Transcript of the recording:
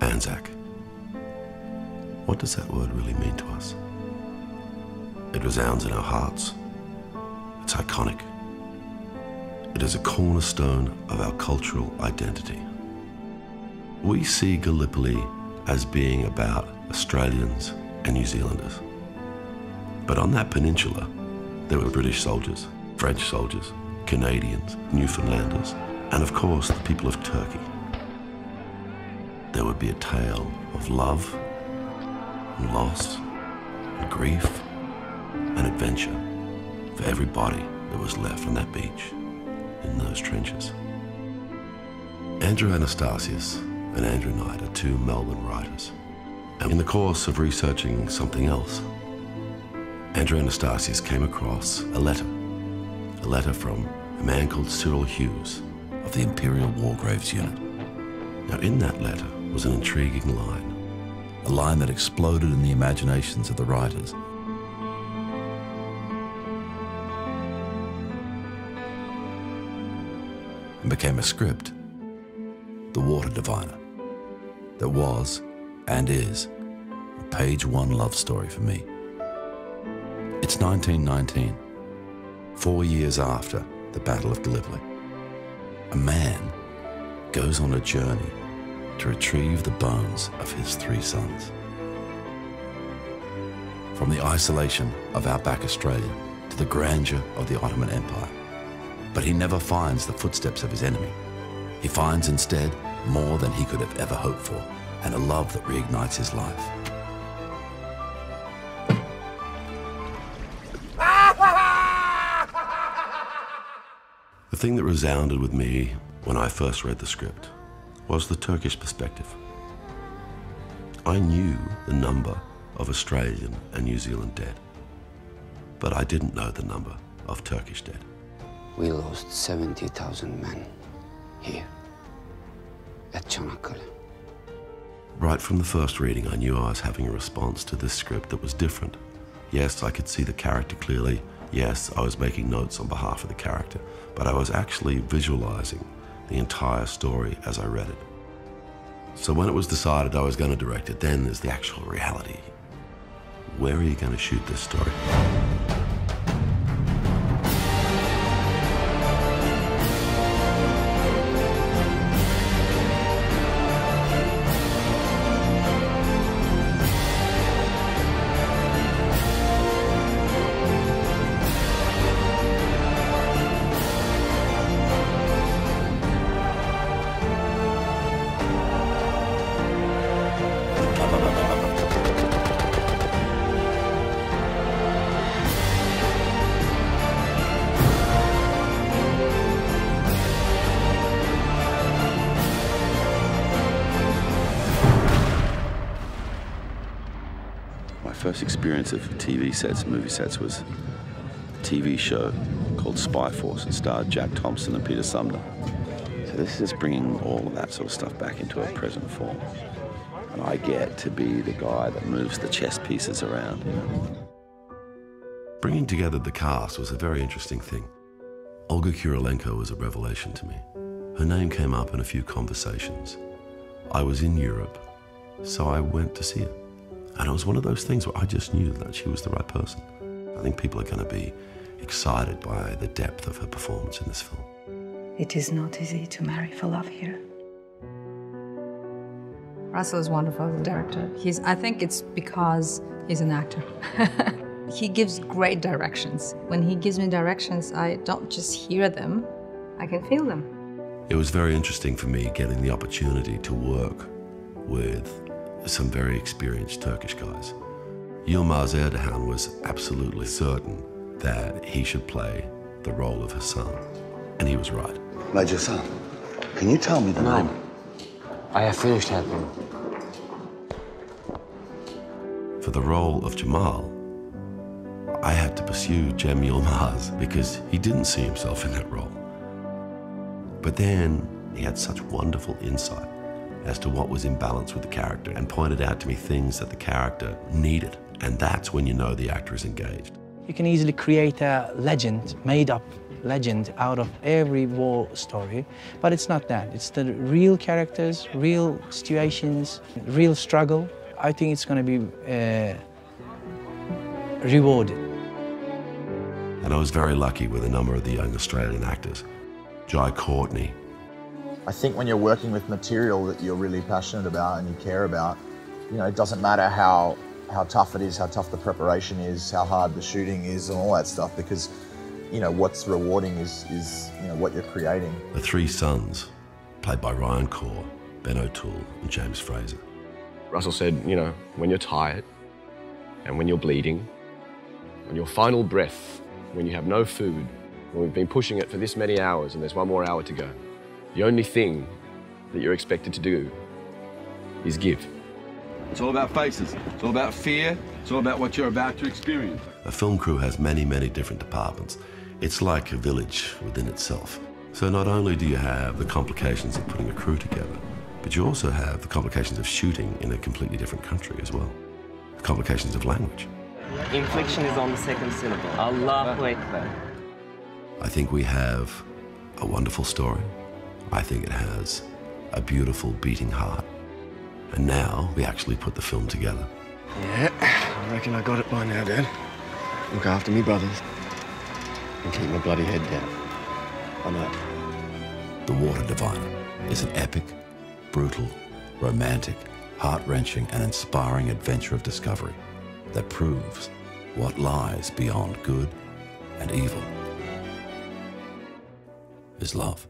Anzac. What does that word really mean to us? It resounds in our hearts. It's iconic. It is a cornerstone of our cultural identity. We see Gallipoli as being about Australians and New Zealanders. But on that peninsula, there were British soldiers, French soldiers, Canadians, Newfoundlanders, and of course the people of Turkey. There would be a tale of love and loss and grief and adventure for everybody that was left on that beach in those trenches. Andrew Anastasios and Andrew Knight are two Melbourne writers. And in the course of researching something else, Andrew Anastasios came across a letter, a letter from a man called Cyril Hughes of the Imperial War Graves Unit. Now, in that letter was an intriguing line, a line that exploded in the imaginations of the writers. And became a script, The Water Diviner, that was and is a page one love story for me. It's 1919, four years after the Battle of Gallipoli. A man goes on a journey to retrieve the bones of his three sons. From the isolation of outback Australia to the grandeur of the Ottoman Empire. But he never finds the footsteps of his enemy. He finds instead more than he could have ever hoped for, and a love that reignites his life. The thing that resounded with me when I first read the script was the Turkish perspective. I knew the number of Australian and New Zealand dead, but I didn't know the number of Turkish dead. We lost 70,000 men here at Çanakkale. Right from the first reading, I knew I was having a response to this script that was different. Yes, I could see the character clearly. Yes, I was making notes on behalf of the character, but I was actually visualizing the entire story as I read it. So when it was decided I was going to direct it, then there's the actual reality. Where are you going to shoot this story? First experience of TV sets, and movie sets, was a TV show called Spy Force and starred Jack Thompson and Peter Sumner. So this is bringing all of that sort of stuff back into a present form. And I get to be the guy that moves the chess pieces around. Bringing together the cast was a very interesting thing. Olga Kurylenko was a revelation to me. Her name came up in a few conversations. I was in Europe, so I went to see her. And it was one of those things where I just knew that she was the right person. I think people are going to be excited by the depth of her performance in this film. It is not easy to marry for love here. Russell is wonderful as a director. He's, I think it's because he's an actor. he gives great directions. When he gives me directions, I don't just hear them, I can feel them. It was very interesting for me getting the opportunity to work with some very experienced Turkish guys. Yilmaz Erdogan was absolutely certain that he should play the role of Hassan, and he was right. Major-san, can you tell me the No. name? I have finished helping. For the role of Jamal, I had to pursue Cem Yılmaz because he didn't see himself in that role. But then he had such wonderful insight as to what was in balance with the character and pointed out to me things that the character needed. And that's when you know the actor is engaged. You can easily create a legend made up legend out of every war story, but it's not that. It's the real characters, real situations, real struggle. I think it's going to be uh, rewarded. And I was very lucky with a number of the young Australian actors. Jai Courtney, I think when you're working with material that you're really passionate about and you care about, you know, it doesn't matter how how tough it is, how tough the preparation is, how hard the shooting is, and all that stuff, because you know what's rewarding is is you know what you're creating. The Three Sons, played by Ryan Corr, Ben O'Toole, and James Fraser. Russell said, you know, when you're tired and when you're bleeding, on your final breath, when you have no food, when we've been pushing it for this many hours and there's one more hour to go, the only thing that you're expected to do is give. It's all about faces. It's all about fear. It's all about what you're about to experience. A film crew has many, many different departments. It's like a village within itself. So not only do you have the complications of putting a crew together, but you also have the complications of shooting in a completely different country as well. The complications of language. Inflection is on the second syllable. Allahu Akbar. I think we have a wonderful story. I think it has a beautiful beating heart. And now we actually put the film together. Yeah, I reckon I got it by now, Dad. Look after me brothers. And keep my bloody head down. I'm out. The Water Diviner is an epic, brutal, romantic, heart-wrenching and inspiring adventure of discovery that proves what lies beyond good and evil is love.